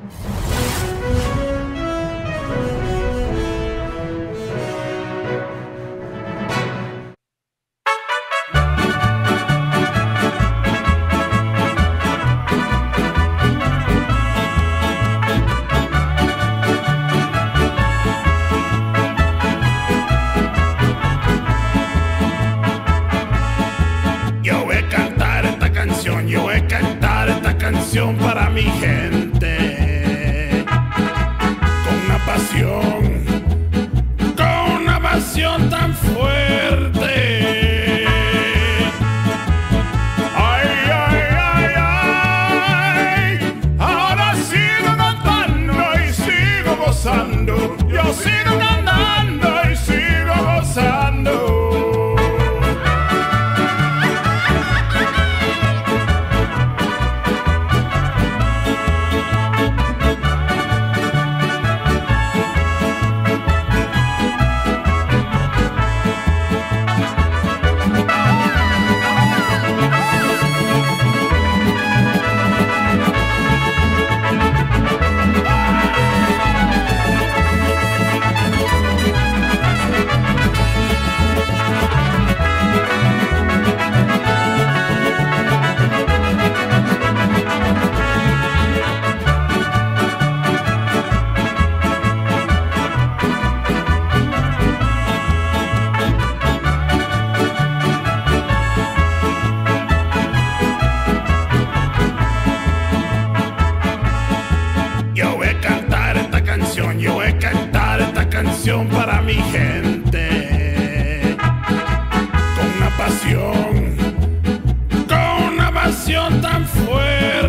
Yo a cantar esta canción, yo a cantar esta canción para mi gente. para mi gente. Con una pasión, con una pasión tan fuerte.